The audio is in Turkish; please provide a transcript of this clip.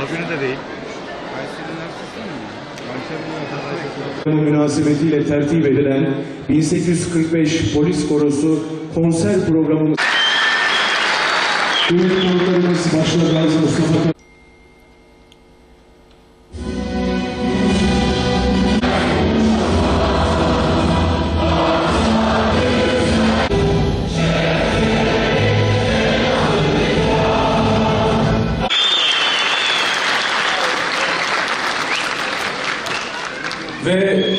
Bugünü de değil. münasebetiyle tertip edilen 1845 Polis Korosu konser programımız Kıymetli konuklarımız Mustafa ve